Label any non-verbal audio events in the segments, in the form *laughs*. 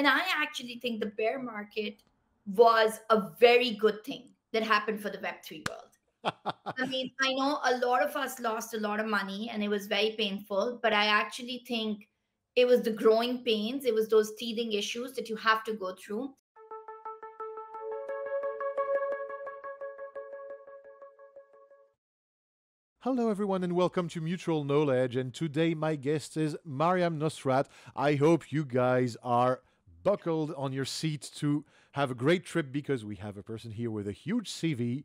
And I actually think the bear market was a very good thing that happened for the Web3 world. *laughs* I mean, I know a lot of us lost a lot of money and it was very painful, but I actually think it was the growing pains, it was those teething issues that you have to go through. Hello, everyone, and welcome to Mutual Knowledge. And today, my guest is Mariam Nusrat. I hope you guys are buckled on your seats to have a great trip because we have a person here with a huge CV,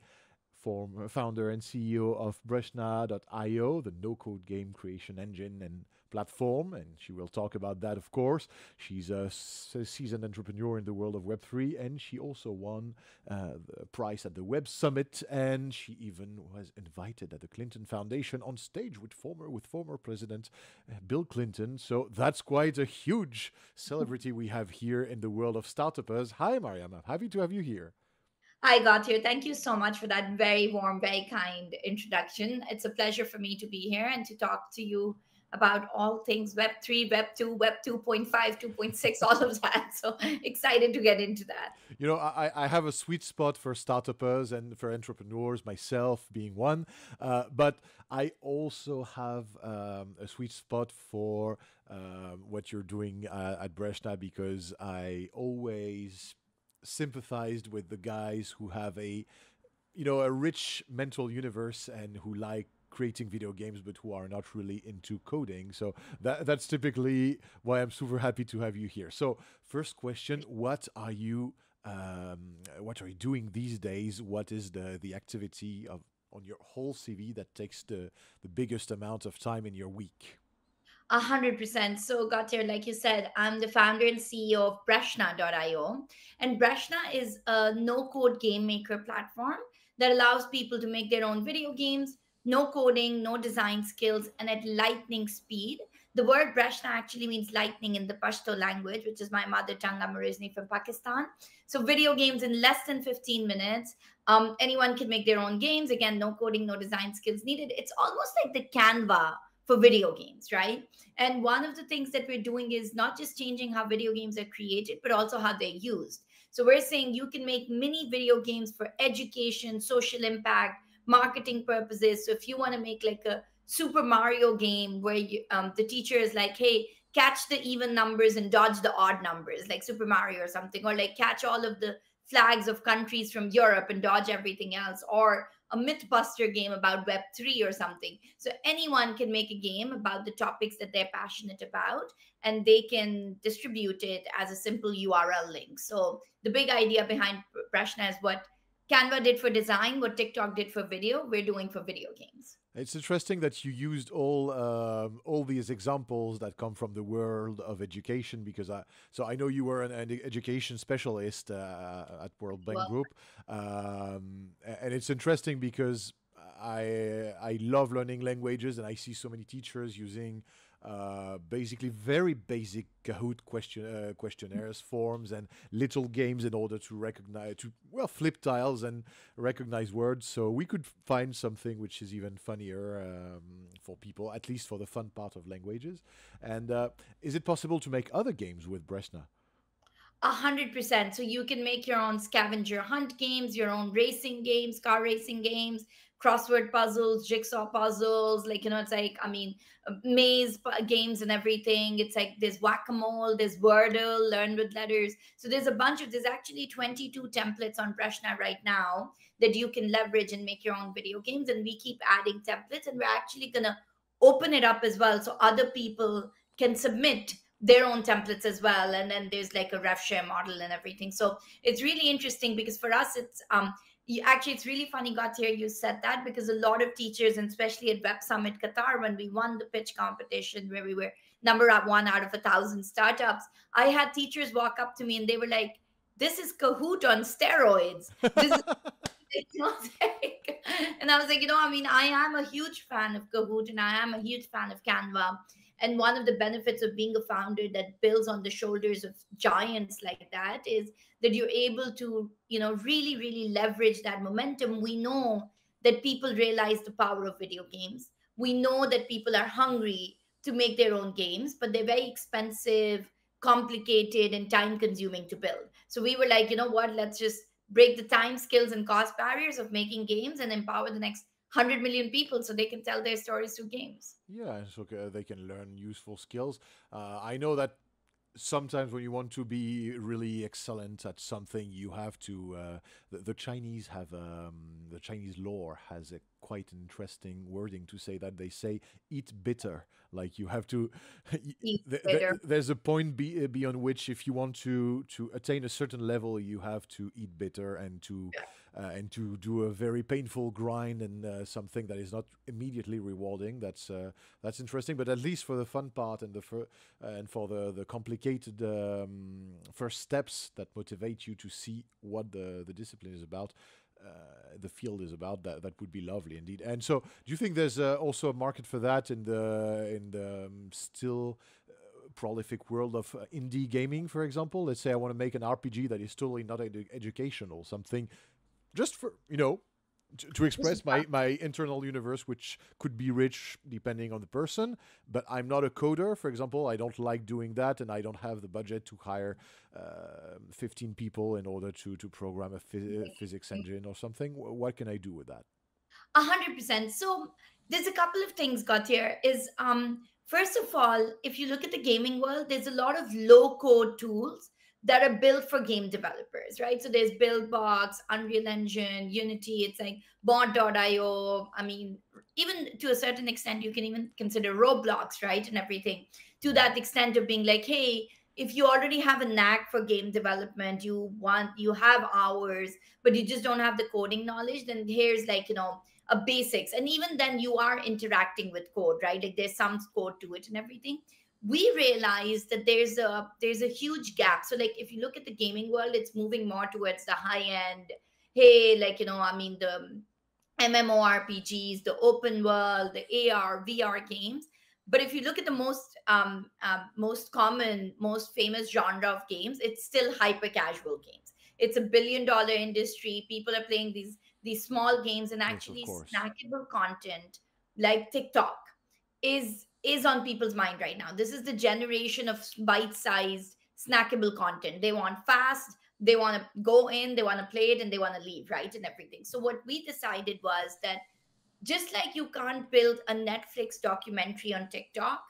former founder and CEO of Breshna.io, the no code game creation engine and platform, and she will talk about that, of course. She's a, seasoned entrepreneur in the world of Web3, and she also won uh, the prize at the Web Summit, and she even was invited at the Clinton Foundation on stage with former with former President uh, Bill Clinton. So that's quite a huge celebrity we have here in the world of startups. Hi, Mariama. Happy to have you here. Hi, Gautier. Thank you so much for that very warm, very kind introduction. It's a pleasure for me to be here and to talk to you about all things Web3, Web2, Web 2.5, 2.6, all of that. *laughs* So excited to get into that. You know, I, I have a sweet spot for startups and for entrepreneurs, myself being one. Uh, but I also have um, a sweet spot for um, what you're doing uh, at Breshna because I always sympathized with the guys who have a you know a rich mental universe and who like creating video games but who are not really into coding. So that that's typically why I'm super happy to have you here. So first question, what are you um, what are you doing these days? What is the the activity of on your whole CV that takes the the biggest amount of time in your week? A hundred percent. So, Gautier, like you said, I'm the founder and CEO of Breshna.io. And Breshna is a no code game maker platform that allows people to make their own video games no coding, no design skills, and at lightning speed. The word Breshna actually means lightning in the Pashto language, which is my mother tongue. I'm originally from Pakistan. So, video games in less than 15 minutes. Um, anyone can make their own games. Again, no coding, no design skills needed. It's almost like the Canva for video games, right? And one of the things that we're doing is not just changing how video games are created, but also how they're used. So, we're saying you can make mini video games for education, social impact, marketing purposes. So if you want to make like a Super Mario game where you, um, the teacher is like, hey, catch the even numbers and dodge the odd numbers, like Super Mario or something, or like catch all of the flags of countries from Europe and dodge everything else, or a Mythbuster game about Web3 or something. So anyone can make a game about the topics that they're passionate about and they can distribute it as a simple URL link. So the big idea behind Breshna is what Canva did for design, what TikTok did for video, we're doing for video games. It's interesting that you used all um, all these examples that come from the world of education because I so I know you were an, an education specialist uh, at World Bank well, Group, um, and it's interesting because I I love learning languages and I see so many teachers using uh, basically very basic Kahoot question uh, questionnaires, forms, and little games in order to recognize to well flip tiles and recognize words. So we could find something which is even funnier um, for people, at least for the fun part of languages. And uh, is it possible to make other games with Breshna? A hundred percent. So you can make your own scavenger hunt games, your own racing games, car racing games crossword puzzles, jigsaw puzzles. Like, you know, it's like, I mean, uh, maze games and everything. It's like there's whack a mole, there's Wordle, learn with letters. So there's a bunch of, there's actually 22 templates on Breshna right now that you can leverage and make your own video games. And we keep adding templates and we're actually going to open it up as well so other people can submit their own templates as well and then there's like a rev share model and everything so it's really interesting because for us it's um you, actually it's really funny Gautier you said that because a lot of teachers and especially at web summit qatar when we won the pitch competition where we were number one out of a thousand startups i had teachers walk up to me and they were like this is kahoot on steroids. This is *laughs* and i was like you know i mean i am a huge fan of kahoot and i am a huge fan of canva and one of the benefits of being a founder that builds on the shoulders of giants like that is that you're able to you know really really leverage that momentum. We know that people realize the power of video games. We know that people are hungry to make their own games but they're very expensive complicated and time consuming to build. So we were like, you know what, let's just break the time, skills, and cost barriers of making games and empower the next 100 million people so they can tell their stories through games. Yeah, so they can learn useful skills. Uh, I know that sometimes when you want to be really excellent at something, you have to. Uh, the, the, Chinese have um, the Chinese lore has a quite interesting wording to say that they say eat bitter. Like you have to. *laughs* th- th- there's a point be- uh, beyond which, if you want to to attain a certain level, you have to eat bitter and to. Yeah uh, and to do a very painful grind and uh, something that is not immediately rewarding. That's uh, that's interesting, but at least for the fun part and the fir- and for the the complicated um, first steps that motivate you to see what the the discipline is about. Uh, the field is about that that would be lovely indeed. And so do you think there's uh, also a market for that in the in the um, still uh, prolific world of indie gaming for example? Let's say i want to make an rpg that is totally not ed- educational something just for you know to, to express my, my internal universe, which could be rich depending on the person. But I'm not a coder, for example. I don't like doing that, and I don't have the budget to hire uh, 15 people in order to to program a phys- physics engine or something. What can I do with that? A hundred percent. So there's a couple of things Gautier. Is um first of all, if you look at the gaming world, there's a lot of low code tools that are built for game developers, right? So there's Buildbox, Unreal Engine, Unity, it's like Bot.io. I mean, even to a certain extent, you can even consider Roblox, right? And everything to that extent of being like, hey, if you already have a knack for game development, you want, you have hours, but you just don't have the coding knowledge, then here's like, you know, a basics. And even then you are interacting with code, right? Like there's some code to it and everything we realized that there's a there's a huge gap. So like if you look at the gaming world it's moving more towards the high end. Hey like you know i mean the mmorpgs the open world the ar vr games. But if you look at the most um, um, most common most famous genre of games it's still hyper casual games. It's a billion dollar industry. People are playing these these small games and actually yes, snackable content like tiktok is is on people's mind right now. This is the generation of bite sized, snackable content. They want fast, they want to go in, they want to play it, and they want to leave, right? And everything. So, what we decided was that just like you can't build a Netflix documentary on TikTok,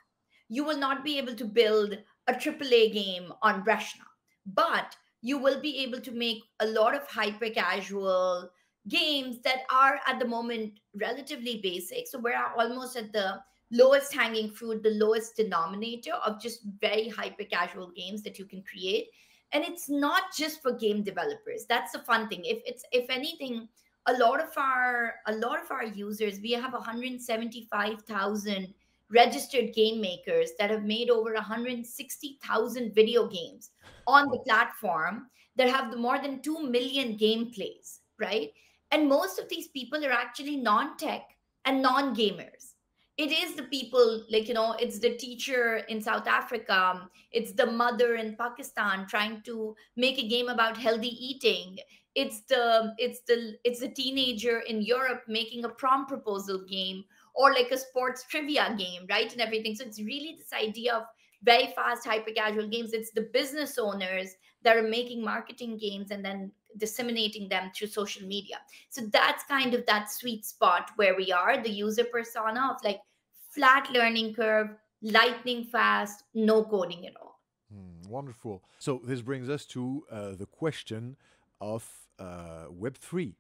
you will not be able to build a AAA game on Breshna. But you will be able to make a lot of hyper casual games that are at the moment relatively basic. So, we're almost at the lowest hanging fruit, the lowest denominator of just very hyper casual games that you can create. And it's not just for game developers. That's the fun thing. If it's if anything, a lot of our a lot of our users, we have 175,000 registered game makers that have made over 160,000 video games on the platform that have the more than 2 million gameplays, right? And most of these people are actually non-tech and non-gamers it is the people like you know it's the teacher in south africa it's the mother in pakistan trying to make a game about healthy eating. It's the it's the it's the teenager in europe making a prom proposal game or like a sports *laughs* trivia game right and everything. So it's really this idea of very fast hyper casual games. It's the business owners that are making marketing games and then disseminating them through social media. So that's kind of that sweet spot where we are, the user persona of like flat learning curve, lightning fast, no coding at all. Mm, wonderful. So this brings us to uh, the question of uh, Web3.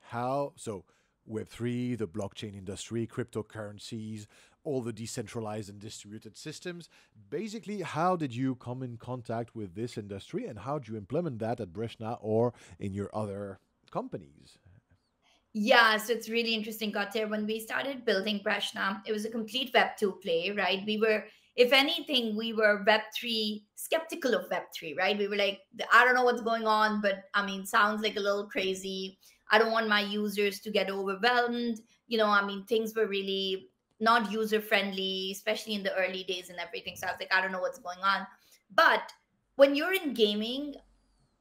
How, so Web3, the blockchain industry, cryptocurrencies, all the decentralized and distributed systems. Basically, how did you come in contact with this industry and how do you implement that at Breshna or in your other companies? Yeah, so it's really interesting, Gautier. When we started building Breshna, it was a complete Web2 play, right? We were, if anything, we were Web3 skeptical of Web3, right? We were like, I don't know what's going on, but I mean, sounds like a little crazy. I don't want my users to get overwhelmed. You know, I mean, things were really not user friendly, especially in the early days and everything. So I was like, I don't know what's going on. But when you're in gaming,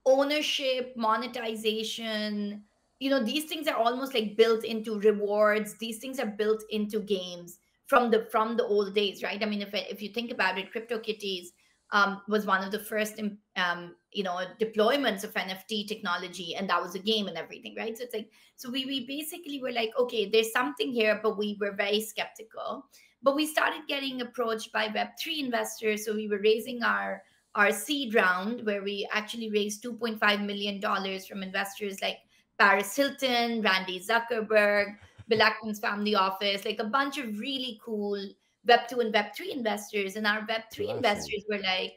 ownership, monetization, you know, these things are almost like built into rewards. These things are built into games from the from the old days, right? I mean, if if you think about it, CryptoKitties um, was one of the first um, you know deployments of nft technology and that was a game and everything right? So it's like so we, we basically were like okay there's something here but we were very skeptical. But we started getting approached by web3 investors. So we were raising our our seed round where we actually raised 2.5 million dollars from investors like paris hilton randy zuckerberg *laughs* bill ackman's family office like a bunch of really cool web 2 and web 3 investors. And our web 3 investors were like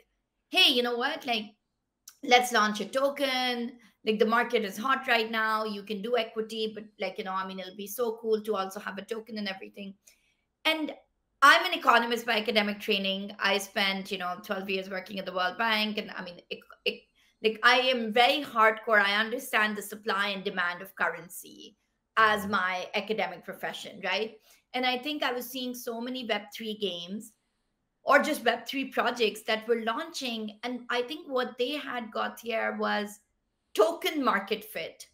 hey you know what? Like let's launch a token. Like the market is hot right now. You can do equity but like you know i mean it'll be so cool to also have a token and everything. And i'm an economist by academic training. I spent you know 12 years working at the world bank and i mean it, it, like i am very hardcore. I understand the supply and demand of currency as my academic profession right? And I think I was seeing so many Web3 games or just Web3 projects that were launching. And I think what they had Gautier was token market fit.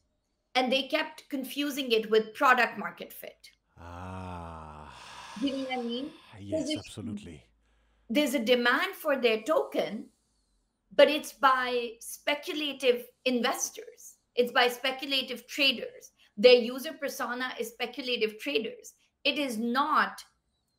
And they kept confusing it with product market fit. Ah. Do you know what I mean? Yes, absolutely. There's a demand for their token, but it's by speculative investors, it's by speculative traders. Their user persona is speculative traders it is not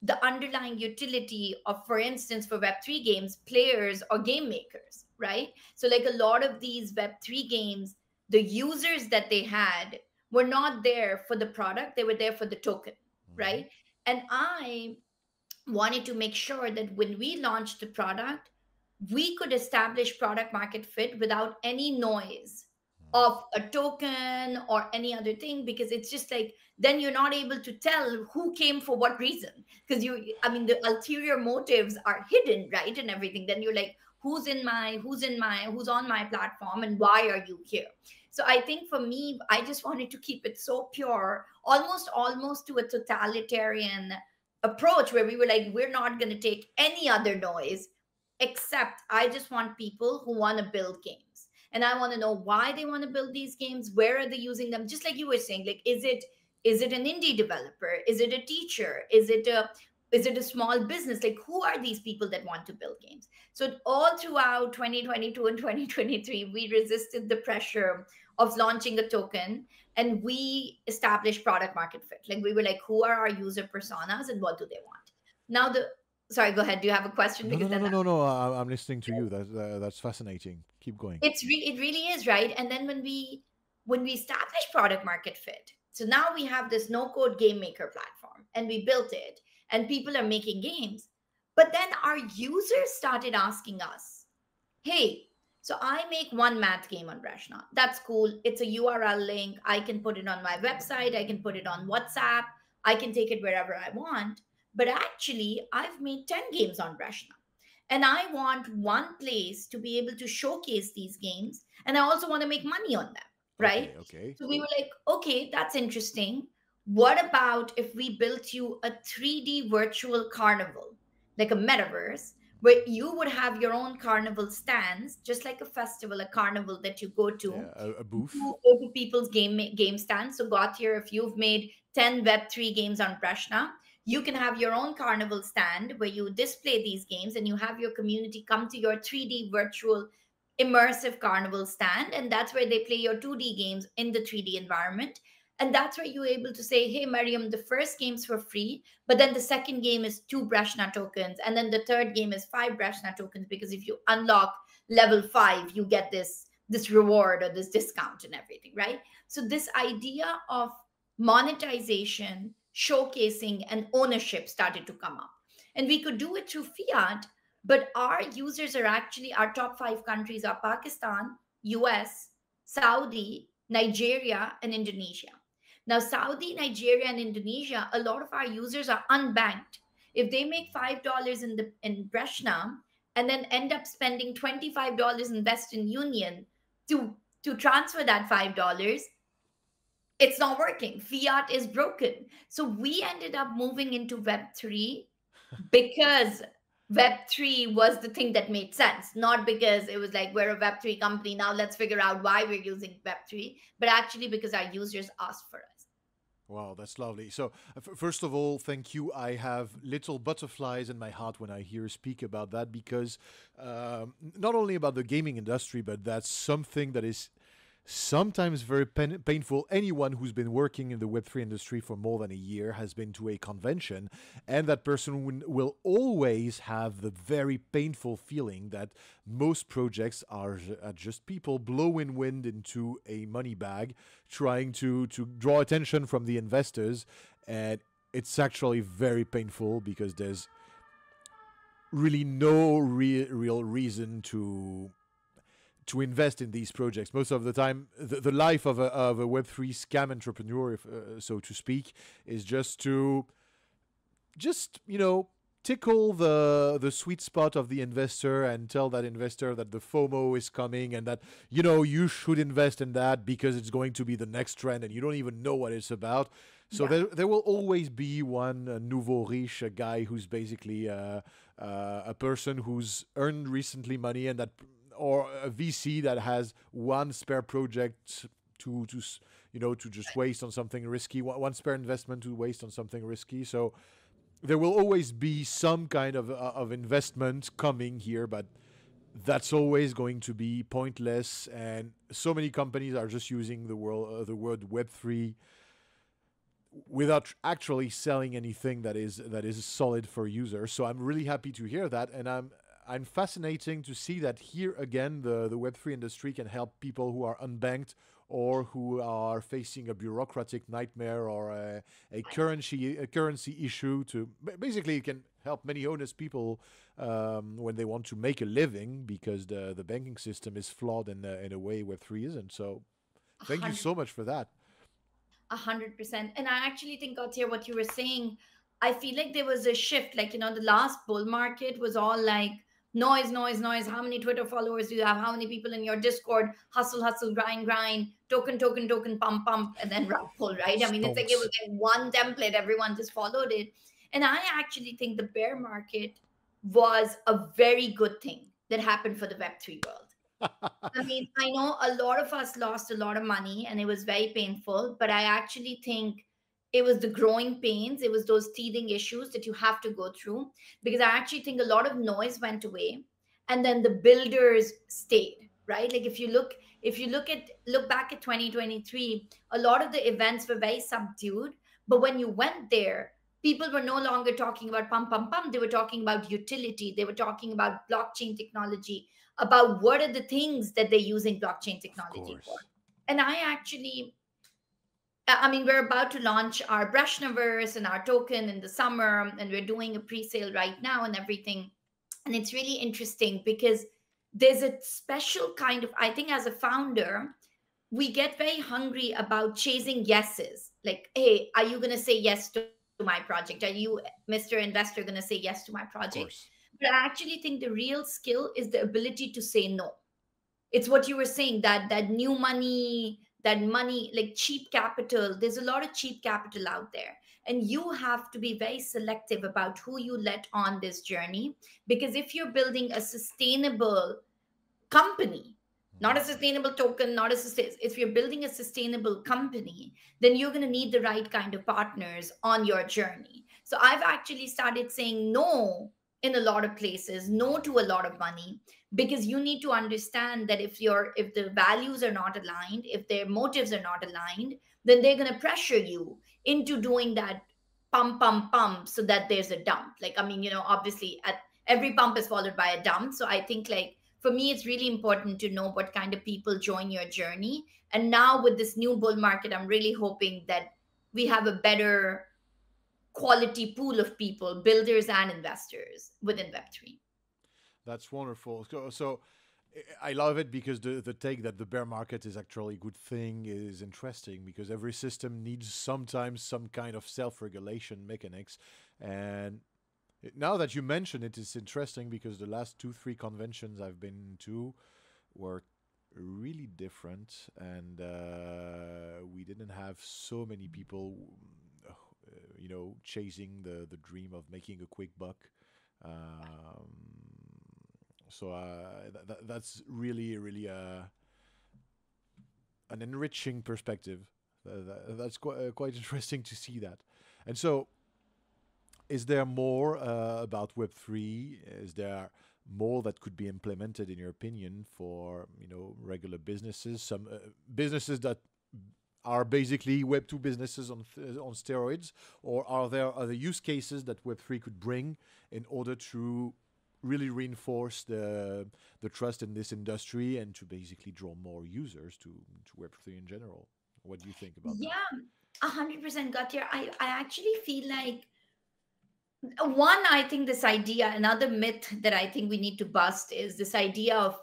the underlying utility of for instance for web3 games players or game makers right so like a lot of these web3 games the users that they had were not there for the product they were there for the token mm-hmm. right and i wanted to make sure that when we launched the product we could establish product market fit without any noise of a token or any other thing because it's just like then you're not able to tell who came for what reason. Because you i mean the ulterior motives are hidden right and everything. Then you're like who's in my who's in my who's on my platform and why are you here? So i think for me i just wanted to keep it so pure almost almost to a totalitarian approach where we were like we're not going to take any other noise except i just want people who want to build games and i want to know why they want to build these games where are they using them? Just like you were saying like is it is it an indie developer? Is it a teacher? Is it a is it a small business? Like who are these people that want to build games? So all throughout 2022 and 2023 we resisted the pressure of launching a token and we established product market fit. Like we were like who are our user personas and what do they want? Now the sorry go ahead. Do you have a question? No no no, no *laughs* no no. I'm listening to you. That's uh, that's fascinating. Keep going. It's re- it really is right? And then when we when we establish product market fit so now we have this no code game maker platform and we built it and people are making games. But then our users started asking us hey so i make one math game on Breshna. that's cool. It's a url link. I can put it on my website. I can put it on whatsapp. I can take it wherever i want but actually i've made 10 games on Breshna. And I want one place to be able to showcase these games. And I also want to make money on them. Right. Okay. okay. So we were like, okay, that's interesting. What about if we built you a 3D virtual carnival, like a metaverse, where you would have your own carnival stands, just like a festival, a carnival that you go to. Yeah, a, a, booth. You go to people's game game stands. So here, if you've made 10 Web3 games on Breshna, you can have your own carnival stand where you display these games and you have your community come to your 3D virtual immersive carnival stand. And that's where they play your 2D games in the 3D environment. And that's where you're able to say, hey, Mariam, the first game's for free, but then the second game is two Breshna tokens. And then the third game is five Breshna tokens, because if you unlock level five, you get this, this reward or this discount and everything, right? So this idea of monetization showcasing and ownership started to come up. And we could do it through fiat, but our users are actually our top five countries are Pakistan, US, Saudi, Nigeria, and Indonesia. Now, Saudi, Nigeria, and Indonesia, a lot of our users are unbanked. If they make $5 in the in Breshna and then end up spending $25 in Western Union to, to transfer that $5, it's not working. Fiat is broken. So we ended up moving into Web3 because Web3 was the thing that made sense, not because it was like we're a Web3 company. Now let's figure out why we're using Web3, but actually because our users asked for us. Wow, that's lovely. So, f- first of all, thank you. I have little butterflies in my heart when I hear speak about that because um, not only about the gaming industry, but that's something that is sometimes very pain- painful. Anyone who's been working in the Web3 industry for more than a year has been to a convention, and that person win- will always have the very painful feeling that most projects are, are just people blowing wind into a money bag, trying to, to draw attention from the investors. And it's actually very painful because there's really no re- real reason to to invest in these projects. Most of the time, the, the life of a, of a Web3 scam entrepreneur, if, uh, so to speak, is just to just, you know, tickle the the sweet spot of the investor and tell that investor that the FOMO is coming and that you know you should invest in that because it's going to be the next trend and you don't even know what it's about. So Yeah. there there will always be one uh, nouveau riche, a guy who's basically uh, uh, a person who's earned recently money and that or a VC that has one spare project to to you know to just waste on something risky, one, spare investment to waste on something risky. So there will always be some kind of uh, of investment coming here, but that's always going to be pointless. And so many companies are just using the world uh, the word Web three without actually selling anything that is that is solid for users. So I'm really happy to hear that, and I'm I'm fascinating to see that here again the the Web three industry can help people who are unbanked or who are facing a bureaucratic nightmare or a, a currency a currency issue. To basically, it can help many honest people um, when they want to make a living because the the banking system is flawed in a, in a way Web three isn't. So thank you so much for that. A hundred percent. And I actually think, Gautier, what you were saying, I feel like there was a shift. Like, you know, the last bull market was all like noise, noise, noise. How many Twitter followers do you have? How many people in your Discord? Hustle, hustle, grind, grind, token, token, token, pump, pump, and then *laughs* rug pull, right? I mean, it's like it was like one template, everyone just followed it. And I actually think the bear market was a very good thing that happened for the Web3 world. *laughs* I mean, I know a lot of us lost a lot of money and it was very painful, but I actually think it was the growing pains, it was those teething issues that you have to go through because I actually think a lot of noise went away and then the builders stayed, right? Like if you look if you look at look back at 2023, a lot of the events were very subdued, but when you went there, people were no longer talking about pump pump pump, they were talking about utility, they were talking about blockchain technology, about what are the things that they're using blockchain technology for. And I actually, I I mean, we're about to launch our Breshnaverse and our token in the summer, and we're doing a pre sale right now and everything. And it's really interesting because there's a special kind of, I think, as a founder, we get very hungry about chasing yeses. Like, hey, are you going to say yes to my project? Are you, Mr. Investor, going to say yes to my project? but i actually think the real skill is the ability to say no it's what you were saying that that new money that money like cheap capital there's a lot of cheap capital out there. And you have to be very selective about who you let on this journey because if you're building a sustainable company not a mm-hmm. sustainable token not a if you're building a sustainable company then you're going to need the right kind of partners on your journey. So i've actually started saying no in a lot of places no to a lot of money because you need to understand that if your if the values are not aligned if their motives are not aligned then they're going to pressure you into doing that pump pump pump so that there's a dump. Like i mean you know obviously at every pump is followed by a dump. So i think like for me it's really important to know what kind of people join your journey. And now with this new bull market i'm really hoping that we have a better quality pool of people builders and investors within web3 That's wonderful. So, so I- love it because the, the take that the bear market is actually a good thing is interesting because every system needs sometimes some kind of self regulation mechanics. And now that you mention it, it's interesting because the last two, three conventions I've been to were really different and uh, we didn't have so many people, you know, chasing the, the dream of making a quick buck. Um, so uh, th- that's really, really uh, an enriching perspective. Uh, that's quite uh, quite *laughs* interesting to see that. And so, is there more uh, about Web three? Is there more that could be implemented, in your opinion, for you know regular businesses? Some uh, businesses that are basically Web two businesses on uh, on steroids, or are there other use cases that Web three could bring in order to really reinforce the the trust in this industry and to basically draw more users to to Web three in general? What do you think about yeah, that? Yeah, hundred percent, Gautier. I I actually feel like one i think this idea another myth that i think we need to bust is this idea of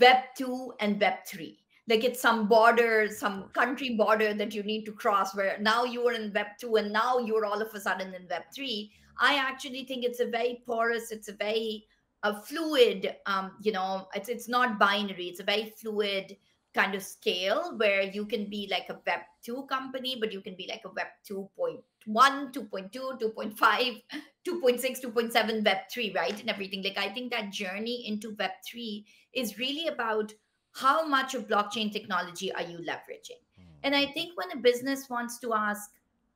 web 2 and web 3 like it's some border some country border that you need to cross where now you are in web 2 and now you're all of a sudden in web 3 i actually think it's a very porous it's a very a fluid um, you know it's it's not binary. It's a very fluid kind of scale where you can be like a web 2 company but you can be like a web 2.1 2.2 2.5 *laughs* 2.6 2.7 web 3 right and everything. Like i think that journey into web 3 is really about how much of blockchain technology are you leveraging? And i think when a business wants to ask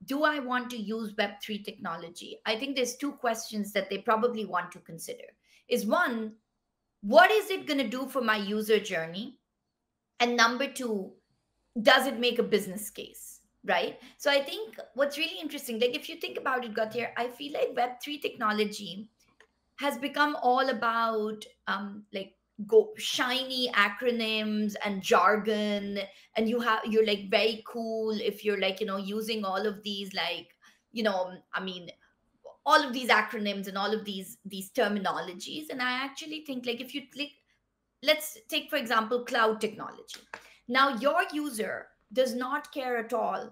do i want to use web 3 technology? I think there's two questions that they probably want to consider. Is one what is it going to do for my user journey? And number two does it make a business case right? So i think what's really interesting like if you think about it Gautier i feel like web3 technology has become all about um like go shiny acronyms and jargon and you have you're like very cool if you're like you know using all of these like you know i mean all of these acronyms and all of these these terminologies. And i actually think like if you click let's take for example cloud technology. Now your user does not care at all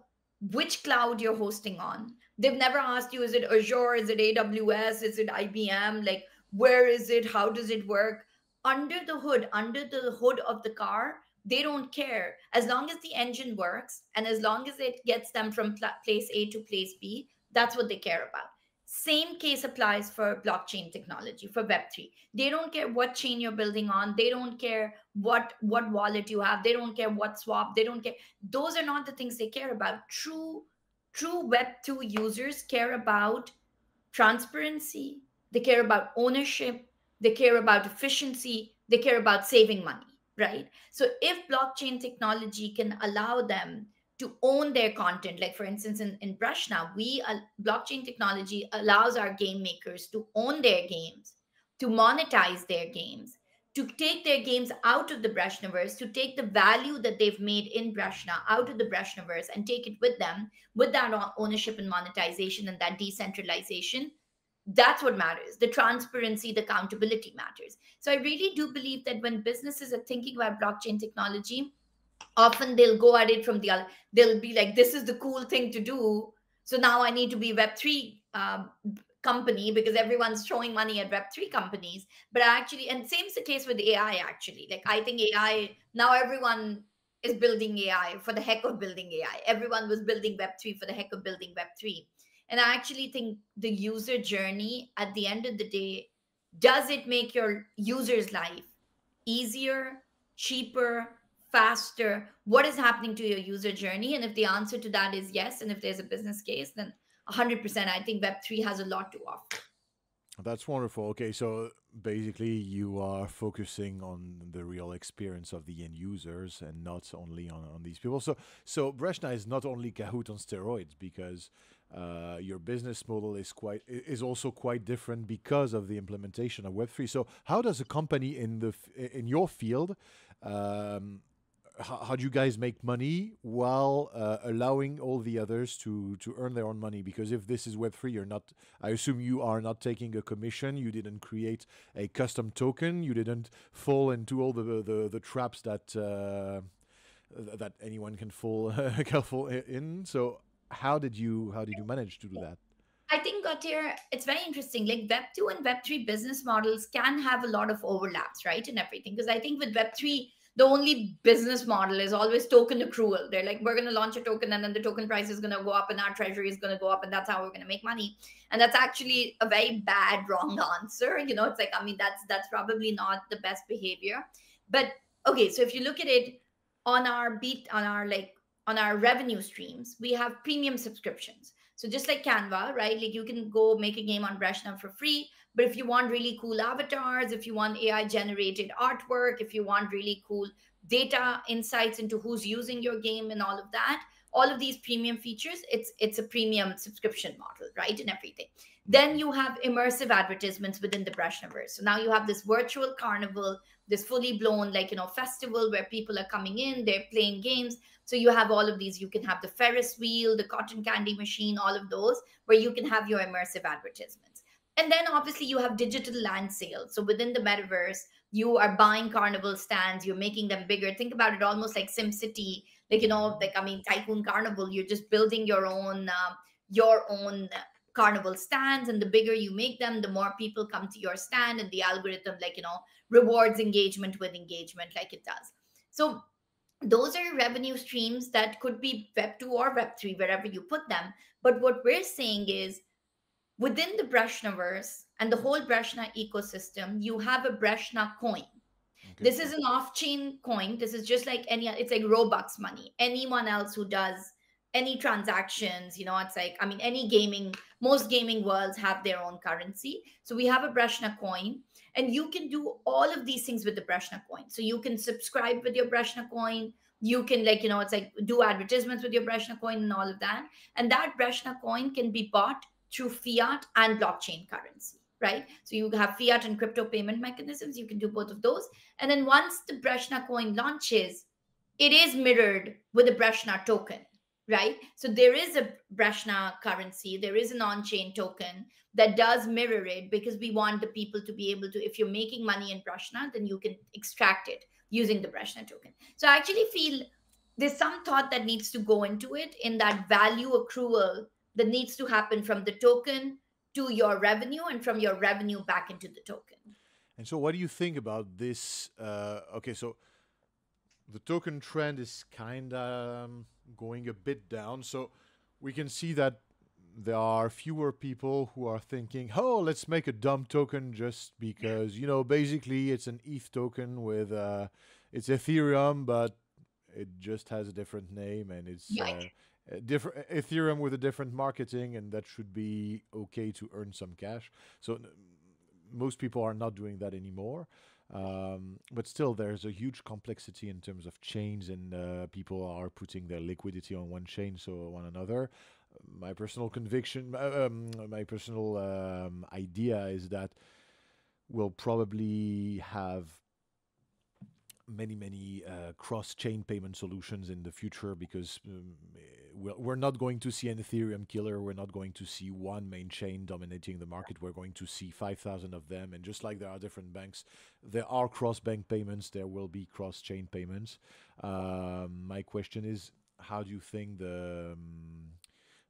which cloud you're hosting on. They've never asked you is it azure? Is it aws is it ibm like where is it? How does it work under the hood under the hood of the car they don't care. As long as the engine works and as long as it gets them from place a to place b that's what they care about. Same case applies for blockchain technology for web3 they don't care what chain you're building on. They don't care what what wallet you have. They don't care what swap. They don't care. Those are not the things they care about. True true web2 users care about transparency. They care about ownership they care about efficiency they care about saving money right so if blockchain technology can allow them to own their content like for instance in, in Breshna we uh, blockchain technology allows our game makers to own their games to monetize their games to take their games out of the Breshnaverse, to take the value that they've made in Breshna out of the Breshnaverse and take it with them, with that ownership and monetization and that decentralization. That's what matters. The transparency, the accountability matters. So I really do believe that when businesses are thinking about blockchain technology, often they'll go at it from the other they'll be like this is the cool thing to do. So now i need to be web3 um, company because everyone's throwing money at web3 companies. But actually and same's the case with ai actually. Like i think ai now everyone is building ai for the heck of building ai everyone was building web3 for the heck of building web3 and i actually think the user journey at the end of the day does it make your user's life easier cheaper faster? What is happening to your user journey? And if the answer to that is yes and if there's a business case then 100% i think web3 has a lot to offer. That's wonderful. Okay so basically you are focusing on the real experience of the end users and not only on, on these people. So so breshna is not only kahoot on steroids because uh, your business model is quite is also quite different because of the implementation of web3 so how does a company in the in your field um, how, how do you guys make money while uh, allowing all the others to to earn their own money? Because if this is Web three, you're not. I assume you are not taking a commission. You didn't create a custom token. You didn't fall into all the the, the traps that uh, that anyone can fall *laughs* fall in. So how did you how did you manage to do that? I think Gautier, it's very interesting. Like Web two and Web three business models can have a lot of overlaps, right, and everything. Because I think with Web three the only business model is always token accrual. They're like, we're going to launch a token and then the token price is going to go up and our treasury is going to go up and that's how we're going to make money. And that's actually a very bad, wrong answer. *laughs* You know, it's like, I mean, that's that's probably not the best behavior. But okay, so if you look at it on our beat, on our like on our revenue streams, we have premium subscriptions. So just like Canva, right? Like you can go make a game on Breshna for free. But if you want really cool avatars, if you want AI generated artwork, if you want really cool data insights into who's using your game and all of that, all of these premium features, it's it's a premium subscription model, right? And everything. Then you have immersive advertisements within the Breshnaverse. So now you have this virtual carnival, this fully blown, like, you know, festival where people are coming in, they're playing games. So you have all of these. You can have the Ferris wheel, the cotton candy machine, all of those, where you can have your immersive advertisements. And then obviously you have digital land sales. So within the metaverse, you are buying carnival stands, you're making them bigger. Think about it almost like SimCity, like, you know, like, I mean, Tycoon Carnival, you're just building your own, uh, your own carnival stands and the bigger you make them the more people come to your stand and the algorithm like you know rewards engagement with engagement like it does. So those are revenue streams that could be web 2 or web 3 wherever you put them. But what we're saying is within the breshnaverse and the whole breshna ecosystem you have a breshna coin. Okay. this is an off-chain coin. This is just like any it's like robux money. Anyone else who does any transactions you know it's like i mean any gaming most gaming worlds have their own currency. So we have a breshna coin and you can do all of these things with the breshna coin. So you can subscribe with your breshna coin. You can like you know it's like do advertisements with your breshna coin and all of that. And that breshna coin can be bought through fiat and blockchain currency right? So you have fiat and crypto payment mechanisms. You can do both of those. And then once the breshna coin launches it is mirrored with a breshna token right? So there is a Breshna currency, there is an on-chain token that does mirror it because we want the people to be able to, if you're making money in Breshna, then you can extract it using the Breshna token. So I actually feel there's some thought that needs to go into it in that value accrual that needs to happen from the token to your revenue and from your revenue back into the token. And so, what do you think about this? Uh, okay, so the token trend is kind of um, going a bit down. So we can see that there are fewer people who are thinking, oh, let's make a dumb token just because, you know, basically it's an ETH token with, uh, it's Ethereum, but it just has a different name and it's uh, different Ethereum with a different marketing, and that should be okay to earn some cash. So most people are not doing that anymore. Um, but still, there's a huge complexity in terms of chains, and uh, people are putting their liquidity on one chain, so one another. My personal conviction, uh, um, my personal um, idea is that we'll probably have many many uh, cross chain payment solutions in the future because um, we're not going to see an ethereum killer. We're not going to see one main chain dominating the market. We're going to see 5000 of them. And just like there are different banks there are cross bank payments. There will be cross chain payments. Um, my question is how do you think the um,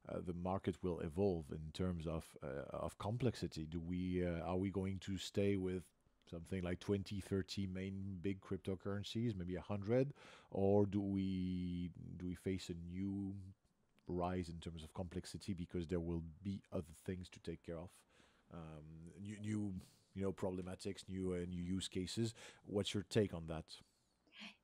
uh, the market will evolve in terms of uh, of complexity? Do we uh, are we going to stay with something like 20 30 main big cryptocurrencies maybe 100 or do we do we face a new rise in terms of complexity because there will be other things to take care of? Um, new, new you know problematics new uh, new use cases. What's your take on that?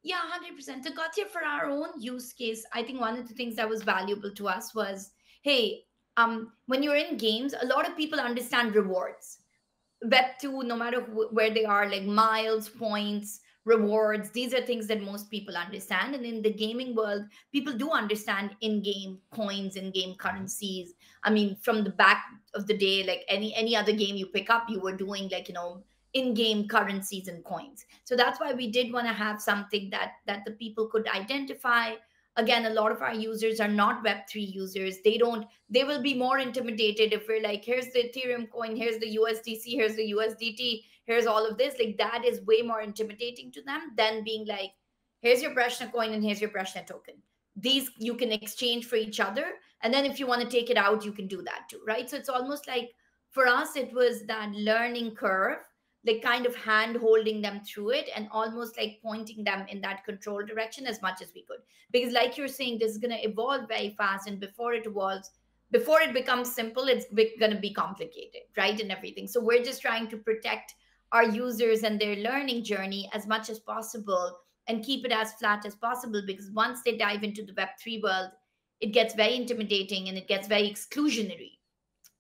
Yeah 100% so Gautier for our own use case i think one of the things that was valuable to us was hey um, when you're in games a lot of people understand rewards web 2 no matter who, where they are like miles points rewards these are things that most people understand. And in the gaming world people do understand in-game coins in-game currencies. I mean from the back of the day like any any other game you pick up you were doing like you know in-game currencies and coins. So that's why we did want to have something that that the people could identify again a lot of our users are not web3 users. They don't they will be more intimidated if we're like here's the ethereum coin here's the usdc here's the usdt here's all of this. Like that is way more intimidating to them than being like here's your breshna coin and here's your breshna token. These you can exchange for each other and then if you want to take it out you can do that too right? So it's almost like for us it was that learning curve like kind of hand holding them through it and almost like pointing them in that control direction as much as we could because like you're saying this is going to evolve very fast and before it evolves before it becomes simple it's going to be complicated right and everything so we're just trying to protect our users and their learning journey as much as possible and keep it as flat as possible because once they dive into the Web3 world, it gets very intimidating and it gets very exclusionary.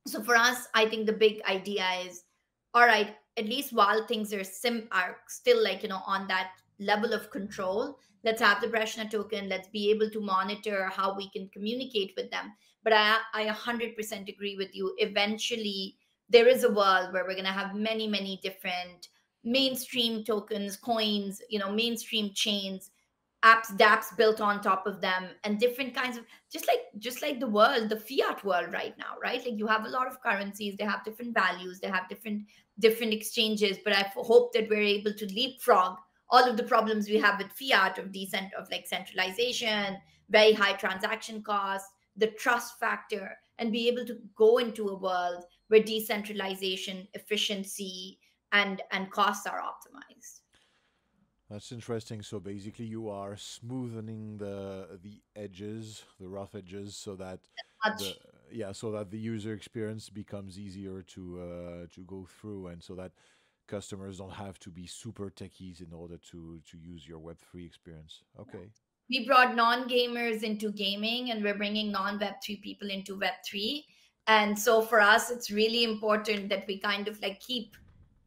So for us, I think the big idea is all right, at least while things are sim are still like, you know, on that level of control, let's have the Breshna token, let's be able to monitor how we can communicate with them. But I I 100% agree with you. Eventually, there is a world where we're going to have many, many different mainstream tokens, coins, you know, mainstream chains apps dapps built on top of them and different kinds of just like just like the world the fiat world right now right? Like you have a lot of currencies they have different values they have different different exchanges but i hope that we're able to leapfrog all of the problems we have with fiat of decent of like centralization very high transaction costs the trust factor and be able to go into a world where decentralization efficiency and and costs are optimized that's interesting. So basically, you are smoothing the the edges, the rough edges, so that the, yeah, so that the user experience becomes easier to uh, to go through, and so that customers don't have to be super techies in order to to use your Web three experience. Okay. We brought non gamers into gaming, and we're bringing non Web three people into Web three. And so for us, it's really important that we kind of like keep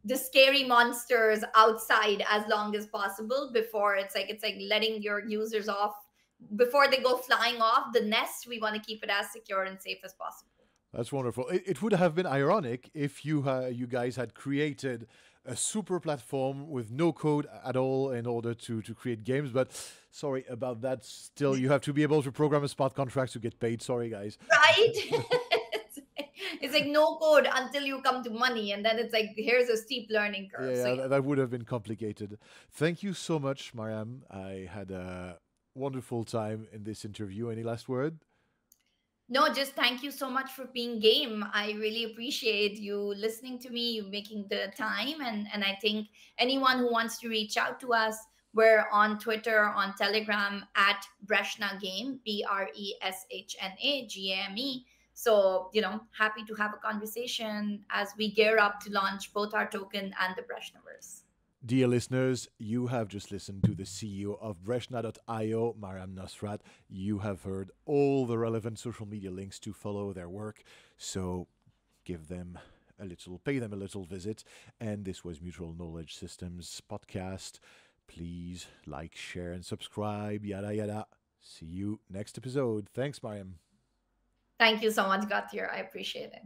the scary monsters outside as long as possible before it's like it's like letting your users off. Before they go flying off the nest we want to keep it as secure and safe as possible. That's wonderful. It, it would have been ironic if you uh, you guys had created a super platform with no code at all in order to to create games but sorry about that still you have to be able to program a smart contract to get paid. Sorry guys. Right *laughs* it's like no code until you come to money and then it's like here's a steep learning curve. Yeah, so, yeah. that would have been complicated. Thank you so much mariam. I had a wonderful time in this interview. Any last word? No just thank you so much for being game. I really appreciate you listening to me you making the time and and i think anyone who wants to reach out to us we're on twitter on telegram at breshna game b-r-e-s-h-n-a-g-a-m-e so, you know, happy to have a conversation as we gear up to launch both our token and the Breshnaverse. Dear listeners, you have just listened to the CEO of Breshna.io, Mariam Nusrat. You have heard all the relevant social media links to follow their work. So give them a little, pay them a little visit. And this was Mutual Knowledge Systems podcast. Please like, share, and subscribe. Yada, yada. See you next episode. Thanks, Mariam. Thank you so much, Gautier. I appreciate it.